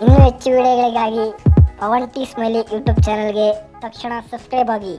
ಇನ್ನೂ ಹೆಚ್ಚು ವಿಡಿಯೋಗಳಿಗಾಗಿ ಪವನ್ ಟಿ ಸ್ಮೈಲಿ ಯೂಟ್ಯೂಬ್ ಚಾನಲ್ಗೆ ತಕ್ಷಣ ಸಬ್ಸ್ಕ್ರೈಬ್ ಆಗಿ.